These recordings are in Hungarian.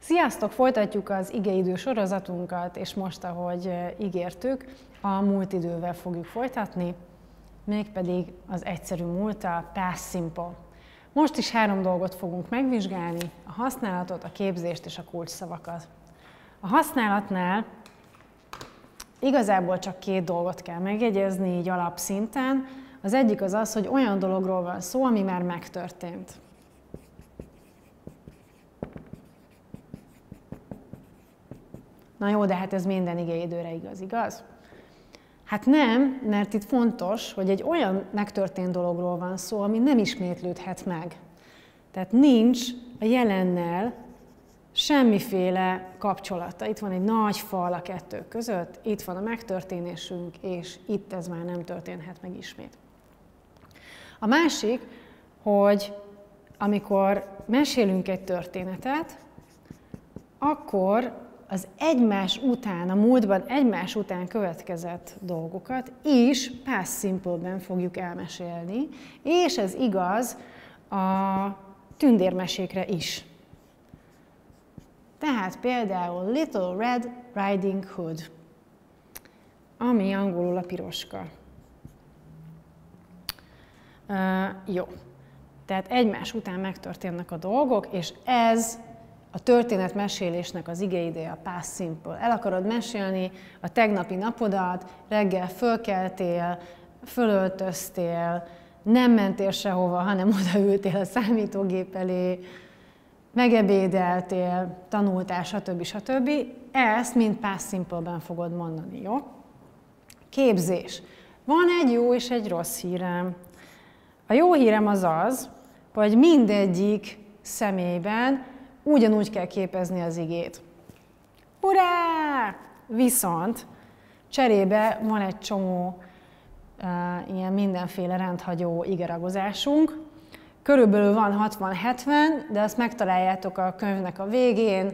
Sziasztok! Folytatjuk az igeidő sorozatunkat, és most, ahogy ígértük, a múlt idővel fogjuk folytatni, mégpedig az egyszerű múlt, a past simple. Most is három dolgot fogunk megvizsgálni, a használatot, a képzést és a kulcsszavakat. A használatnál igazából csak két dolgot kell megjegyezni így alapszinten. Az egyik az az, hogy olyan dologról van szó, ami már megtörtént. Na jó, de hát ez minden időre igaz, igaz? Hát nem, mert itt fontos, hogy egy olyan megtörtént dologról van szó, ami nem ismétlődhet meg. Tehát nincs a jelennel semmiféle kapcsolata. Itt van egy nagy fal a kettő között, itt van a megtörténésünk, és itt ez már nem történhet meg ismét. A másik, hogy amikor mesélünk egy történetet, akkor az egymás után, a múltban egymás után következett dolgokat is past simple-ben fogjuk elmesélni, és ez igaz a tündérmesékre is. Tehát például Little Red Riding Hood, ami angolul a piroska. Uh, jó. Tehát egymás után megtörténnek a dolgok, és ez a történet mesélésnek az igéide a past simple. El akarod mesélni a tegnapi napodat, reggel fölkeltél, fölöltöztél, nem mentél sehova, hanem odaültél a számítógép elé, megebédeltél, tanultál, stb. stb. Ezt mind past simple-ben fogod mondani, jó? Képzés. Van egy jó és egy rossz hírem. A jó hírem az az, hogy mindegyik személyben ugyanúgy kell képezni az igét. Urá! Viszont cserébe van egy csomó uh, ilyen mindenféle rendhagyó igeragozásunk. Körülbelül van 60-70, de azt megtaláljátok a könyvnek a végén,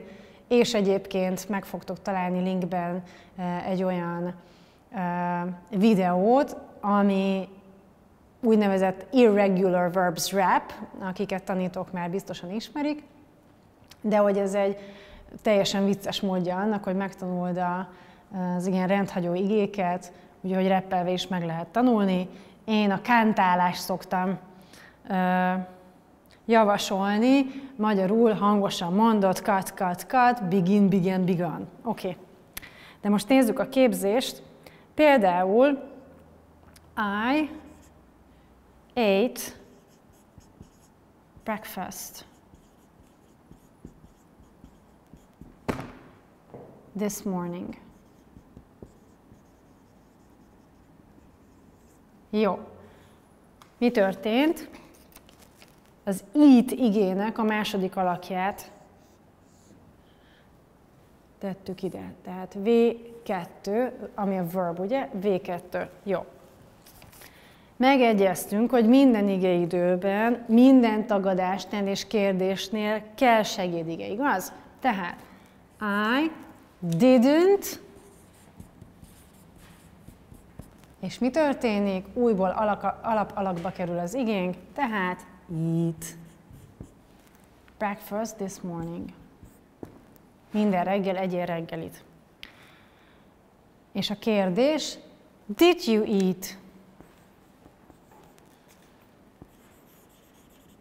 és egyébként meg fogtok találni linkben uh, egy olyan uh, videót, ami úgynevezett Irregular Verbs Rap, akiket tanítok már biztosan ismerik, de hogy ez egy teljesen vicces módja annak, hogy megtanuld az ilyen rendhagyó igéket, ugye, hogy reppelve is meg lehet tanulni. Én a kántálást szoktam javasolni, magyarul hangosan mondott, cut, cut, cut, begin, begin, begun. Oké. Okay. De most nézzük a képzést. Például I ate breakfast. This morning. Jó. Mi történt? Az eat igének a második alakját tettük ide. Tehát V2, ami a verb, ugye? V2. Jó. Megegyeztünk, hogy minden igeidőben, minden tagadásnál és kérdésnél kell segédige, igaz? Tehát I didn't, és mi történik? Újból alap alakba kerül az igénk, tehát eat. Breakfast this morning. Minden reggel egyél reggelit. És a kérdés, did you eat?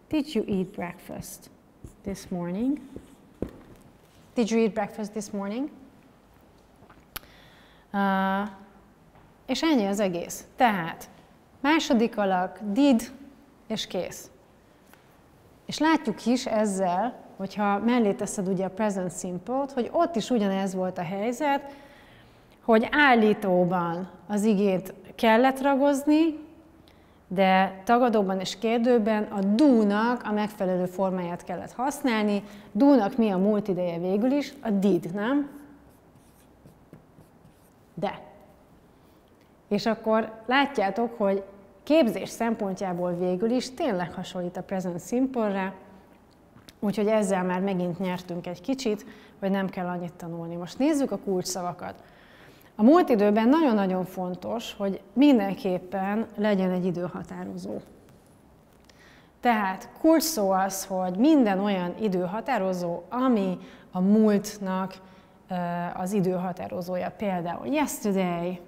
Did you eat breakfast this morning? Did you eat breakfast this morning? És ennyi az egész. Tehát második alak, did, és kész. És látjuk is ezzel, hogyha mellé teszed ugye a present simple hogy ott is ugyanez volt a helyzet, hogy állítóban az igét kellett ragozni, de tagadóban és kérdőben a do-nak a megfelelő formáját kellett használni. Do-nak mi a múlt ideje végül is? A did, nem? De. És akkor látjátok, hogy képzés szempontjából végül is tényleg hasonlít a present simple-re, úgyhogy ezzel már megint nyertünk egy kicsit, hogy nem kell annyit tanulni. Most nézzük a kulcsszavakat. A múlt időben nagyon-nagyon fontos, hogy mindenképpen legyen egy időhatározó. Tehát kulcs szó az, hogy minden olyan időhatározó, ami a múltnak az időhatározója. Például yesterday,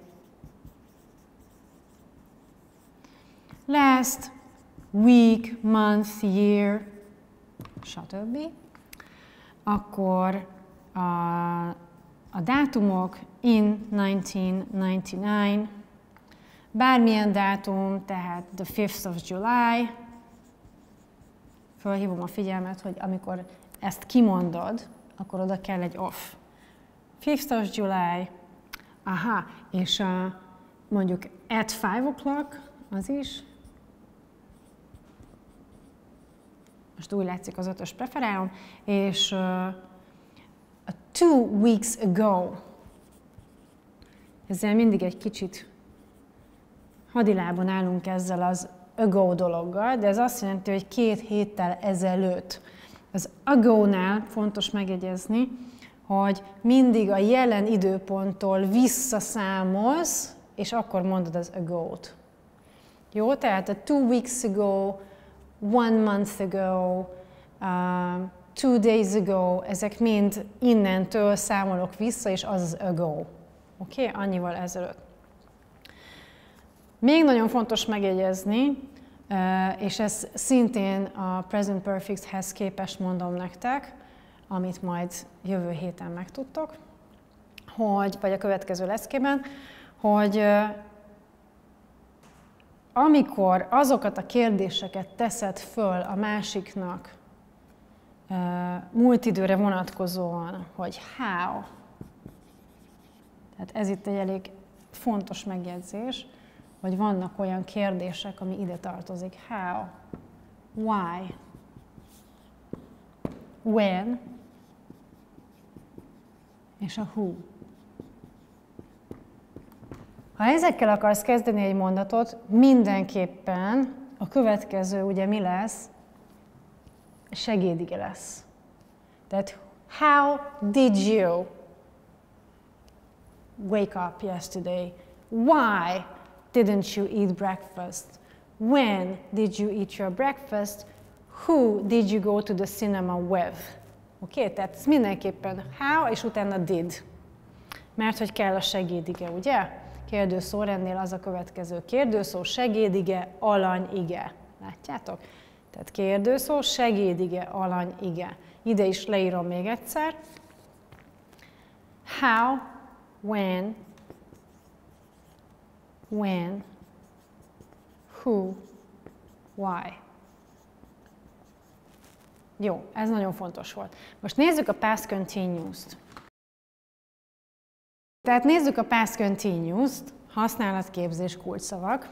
last week, month, year, stb. Akkor a, a dátumok in 1999, bármilyen dátum, tehát the 5th of July, fölhívom a figyelmet, hogy amikor ezt kimondod, akkor oda kell egy off. 5th of July, aha, és a, mondjuk at 5 o'clock, az is, most úgy látszik az ötös preferálom, és uh, two weeks ago, ezzel mindig egy kicsit hadilában állunk ezzel az ago dologgal, de ez azt jelenti, hogy két héttel ezelőtt. Az ago-nál fontos megjegyezni, hogy mindig a jelen időponttól visszaszámolsz, és akkor mondod az ago-t. Jó, tehát a two weeks ago, one month ago, uh, two days ago, ezek mind innentől számolok vissza, és az az ago. Oké, okay? annyival ezelőtt. Még nagyon fontos megjegyezni, és ez szintén a Present Perfecthez képest mondom nektek, amit majd jövő héten megtudtok, hogy, vagy a következő leszkében, hogy amikor azokat a kérdéseket teszed föl a másiknak múlt időre vonatkozóan, hogy how, tehát ez itt egy elég fontos megjegyzés, hogy vannak olyan kérdések, ami ide tartozik. How? Why? When? És a who. Ha ezekkel akarsz kezdeni egy mondatot, mindenképpen a következő ugye mi lesz? Segédige lesz. Tehát how did you wake up yesterday? Why didn't you eat breakfast? When did you eat your breakfast? Who did you go to the cinema with? Oké, okay? tehát ez mindenképpen how, és utána did. Mert hogy kell a segédige, ugye? Kérdőszó rendnél az a következő. Kérdőszó, segédige, alany, ige. Látjátok? Tehát kérdőszó, segédige, alany, ige. Ide is leírom még egyszer. How, when, when, who, why. Jó, ez nagyon fontos volt. Most nézzük a past continuous-t. Tehát nézzük a past continuous-t, használatképzés kulcsszavak.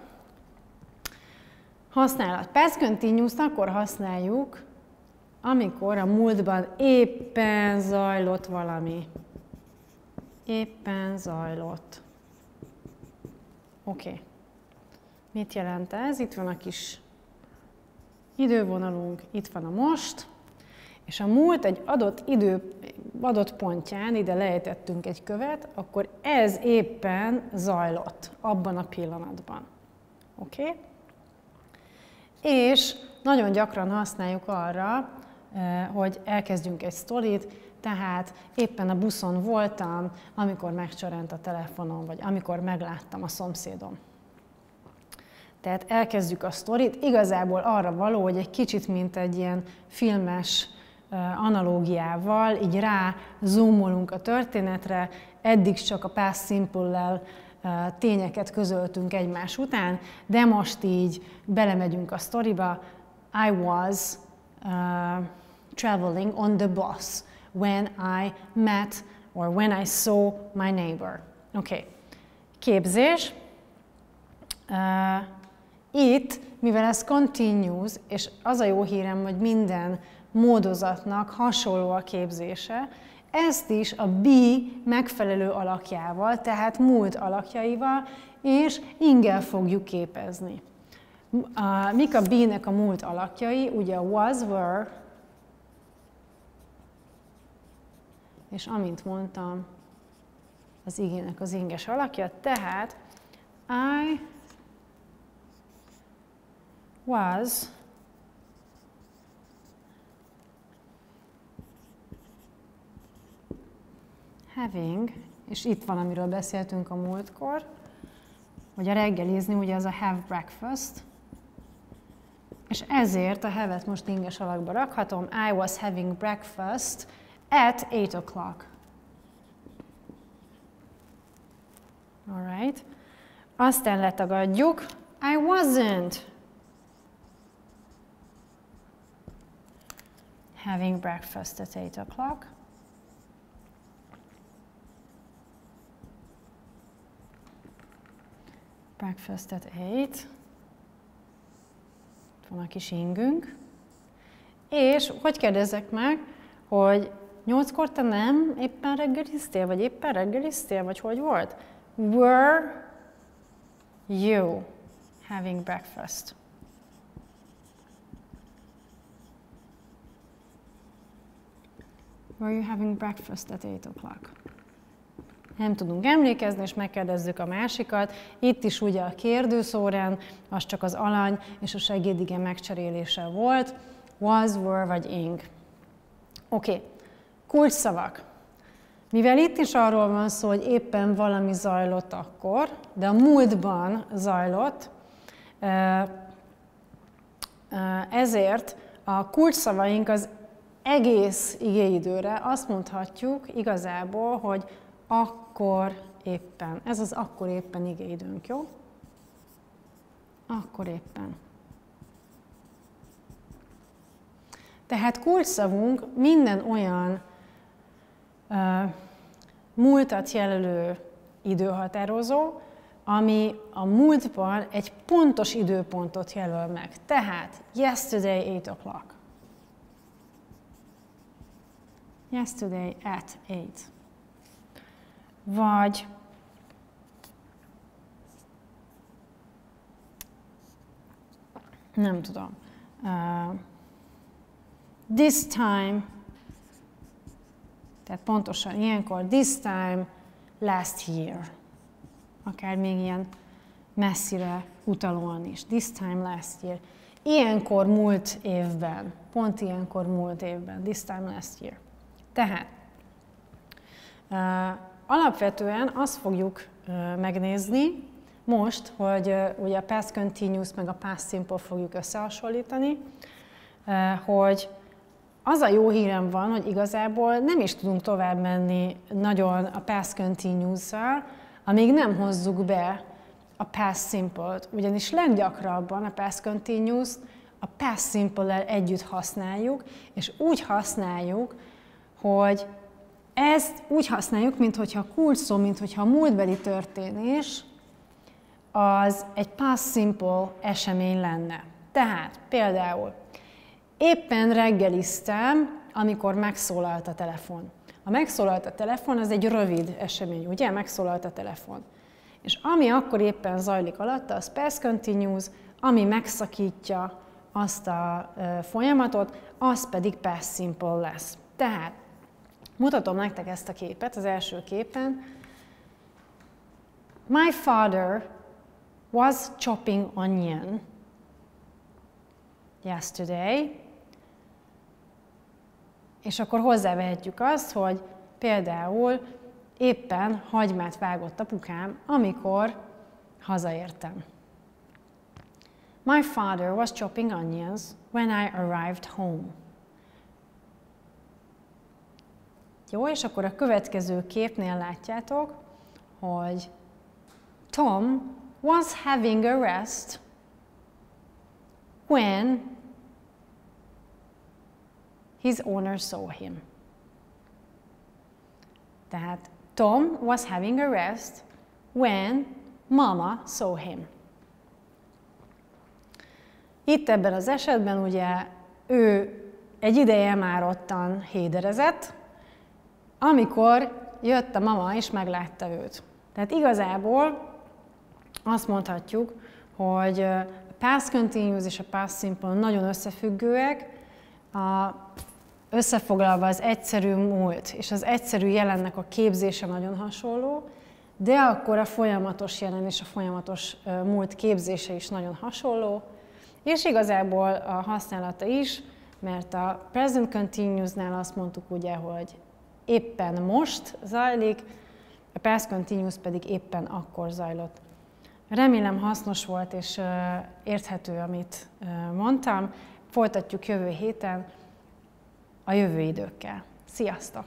Használat. Past continuous-t akkor használjuk, amikor a múltban éppen zajlott valami. Éppen zajlott. Oké. Okay. Mit jelent ez? Itt van a kis idővonalunk, itt van a most, és a múlt egy adott idő, adott pontján, ide lejtettünk egy követ, akkor ez éppen zajlott abban a pillanatban. Oké? Okay? És nagyon gyakran használjuk arra, eh, hogy elkezdjünk egy sztorit, tehát éppen a buszon voltam, amikor megcsorent a telefonom, vagy amikor megláttam a szomszédom. Tehát elkezdjük a sztorit, igazából arra való, hogy egy kicsit, mint egy ilyen filmes analógiával, így rá zoomolunk a történetre, eddig csak a past simple-lel tényeket közöltünk egymás után, de most így belemegyünk a sztoriba. I was uh, traveling on the bus when I met or when I saw my neighbor. Oké. Okay. Képzés. Uh, itt, mivel ez continuous, és az a jó hírem, hogy minden módozatnak hasonló a képzése, ezt is a B megfelelő alakjával, tehát múlt alakjaival, és ingel fogjuk képezni. A, mik a B-nek a múlt alakjai? Ugye was, were, és amint mondtam, az igének az inges alakja, tehát I was having, és itt van, amiről beszéltünk a múltkor, hogy a reggelizni ugye az a have breakfast, és ezért a have-et most inges alakba rakhatom. I was having breakfast at 8 o'clock. Alright. Aztán letagadjuk. I wasn't having breakfast at 8 o'clock. Breakfast at 8. van a kis ingünk. És hogy kérdezzek meg, hogy nyolckor te nem éppen reggeliztél, vagy éppen reggeliztél, vagy hogy volt? Were you having breakfast? Were you having breakfast at 8 o'clock? Nem tudunk emlékezni, és megkérdezzük a másikat. Itt is ugye a kérdőszórend, az csak az alany és a segédige megcserélése volt. Was, were vagy ing. Oké, okay. kulcsszavak. Mivel itt is arról van szó, hogy éppen valami zajlott akkor, de a múltban zajlott, ezért a kulcsszavaink az egész igéidőre azt mondhatjuk igazából, hogy akkor éppen. Ez az akkor éppen igéidőnk, jó? Akkor éppen. Tehát kulcsszavunk minden olyan uh, múltat jelölő időhatározó, ami a múltban egy pontos időpontot jelöl meg. Tehát, yesterday 8 o'clock. Yesterday at 8 vagy nem tudom. Uh, this time, tehát pontosan ilyenkor, this time last year. Akár még ilyen messzire utalóan is. This time last year. Ilyenkor múlt évben, pont ilyenkor múlt évben, this time last year. Tehát, uh, Alapvetően azt fogjuk megnézni most, hogy ugye a past continuous meg a past simple fogjuk összehasonlítani, hogy az a jó hírem van, hogy igazából nem is tudunk tovább menni nagyon a past continuous-szal, amíg nem hozzuk be a past simple-t. Ugyanis leggyakrabban a past continuous a past simple-el együtt használjuk, és úgy használjuk, hogy ezt úgy használjuk, mintha kulcs szó, mintha a múltbeli történés az egy past simple esemény lenne. Tehát például éppen reggeliztem, amikor megszólalt a telefon. A megszólalt a telefon, az egy rövid esemény, ugye? Megszólalt a telefon. És ami akkor éppen zajlik alatta, az past continuous, ami megszakítja azt a folyamatot, az pedig past simple lesz. Tehát Mutatom nektek ezt a képet, az első képen. My father was chopping onion yesterday. És akkor hozzávehetjük azt, hogy például éppen hagymát vágott apukám, amikor hazaértem. My father was chopping onions when I arrived home. Jó, és akkor a következő képnél látjátok, hogy Tom was having a rest when his owner saw him. Tehát Tom was having a rest when mama saw him. Itt ebben az esetben ugye ő egy ideje már ottan héderezett, amikor jött a mama és meglátta őt. Tehát igazából azt mondhatjuk, hogy a past continuous és a past simple nagyon összefüggőek, a, összefoglalva az egyszerű múlt és az egyszerű jelennek a képzése nagyon hasonló, de akkor a folyamatos jelen és a folyamatos múlt képzése is nagyon hasonló, és igazából a használata is, mert a present continuous-nál azt mondtuk ugye, hogy éppen most zajlik, a Past Continuous pedig éppen akkor zajlott. Remélem hasznos volt és érthető, amit mondtam. Folytatjuk jövő héten a jövő időkkel. Sziasztok!